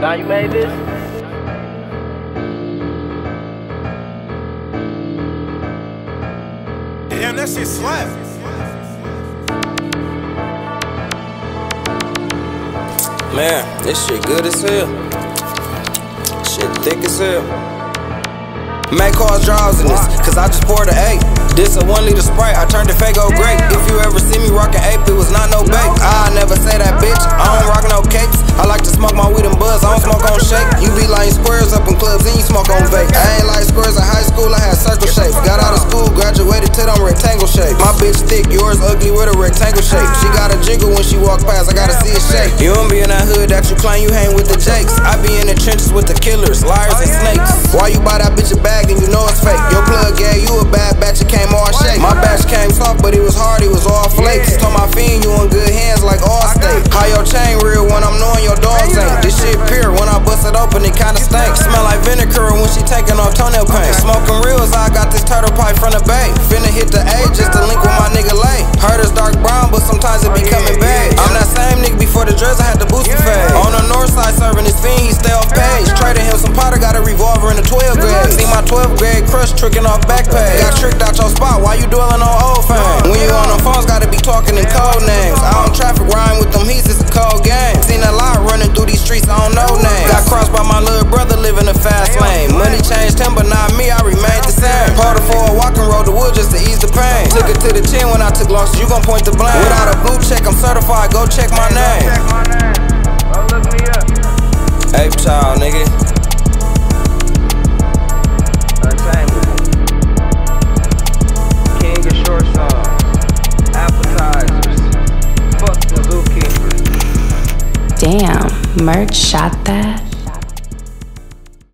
Now you made this? Damn, that shit slap. Man, this shit good as hell. Shit thick as hell. May cause drowsiness, cause I just poured an eight. This a one liter Sprite, I turned the Faygo great. If you ever see me rockin' ape, don't shake. You be like squares up in clubs and you smoke on vape. I ain't like squares in high school, I had circle shapes. Got out of school, graduated to them rectangle shapes. My bitch thick, yours ugly with a rectangle shape. She got a jiggle when she walk past, I gotta see it shake. You don't be in that hood that you claim you hang with the jakes. I be in the trenches with the killers, liars and snakes. Why you buy that bitch a bag and you know it's fake? Your plug gave you a bad batch, it came all shake. My batch came soft, but it was hard, it was all flakes. Told my fiend you in good hands like open, it kinda stinks. Smell like vinegar when she taking off toenail paint. Smoking reals, I got this turtle pipe from the bay. Finna hit the A just to link with my nigga Lay. Heard it's dark brown, but sometimes it be oh, coming back. I'm that same nigga before the dress, I had to boost the booster fade. On the north side, serving his fiend, he stay off page. Traded him some powder, got a revolver in the 12 grade. See my 12 grade crush tricking off back. Got tricked out your spot, why you dwelling on old fame? When you on ease the pain. Took it to the chin when I took losses, you gon' point the blame. Without a blue check, I'm certified, go check my name. Check my name. Go look me up. Ape Childd, nigga. Untamable. King of short songs. Appetizers. Fuck the zookeeper. Damn, Merch shot that.